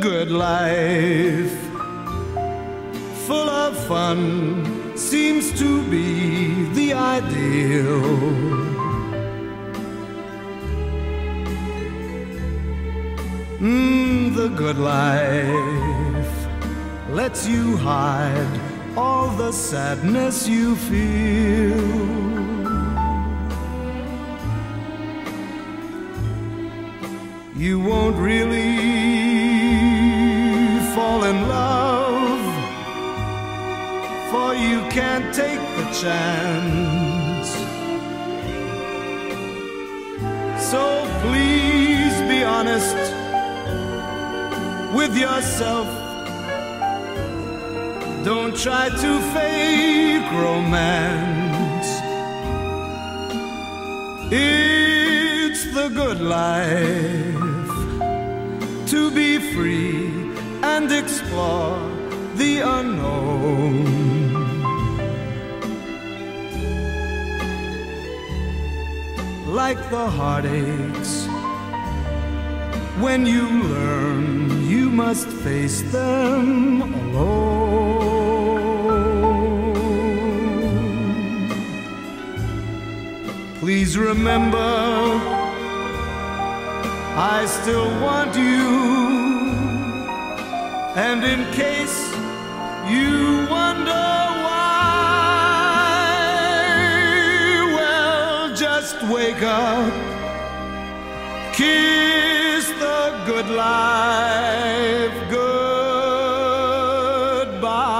good life, full of fun, seems to be the ideal. Mm, the good life lets you hide all the sadness you feel. You won't really in love, for you can't take the chance. So please be honest with yourself. Don't try to fake romance. It's the good life to be free and explore the unknown. Like the heartaches when you learn you must face them alone. Please remember, I still want you, and in case you wonder why, well, just wake up, kiss the good life goodbye.